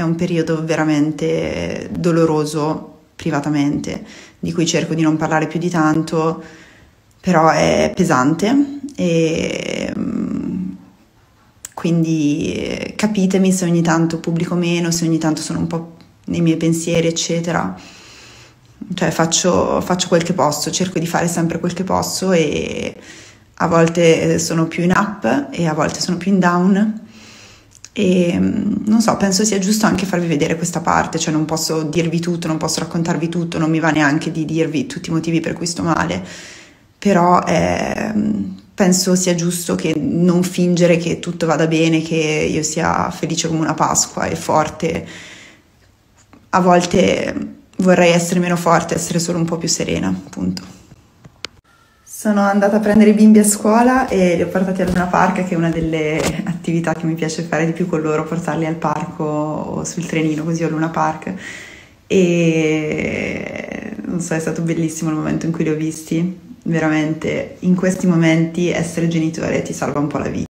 è un periodo veramente doloroso privatamente, di cui cerco di non parlare più di tanto, però è pesante e mm, quindi capitemi se ogni tanto pubblico meno, se ogni tanto sono un po' nei miei pensieri, eccetera. Cioè faccio, faccio quel che posso, cerco di fare sempre quel che posso e a volte sono più in up e a volte sono più in down e mm, non so, penso sia giusto anche farvi vedere questa parte, cioè non posso dirvi tutto, non posso raccontarvi tutto, non mi va neanche di dirvi tutti i motivi per cui sto male, però eh, penso sia giusto che non fingere che tutto vada bene, che io sia felice come una Pasqua e forte. A volte vorrei essere meno forte, essere solo un po' più serena, appunto. Sono andata a prendere i bimbi a scuola e li ho portati al Luna Park, che è una delle attività che mi piace fare di più con loro, portarli al parco o sul trenino così al Luna Park. E non so, è stato bellissimo il momento in cui li ho visti. Veramente, in questi momenti essere genitore ti salva un po' la vita.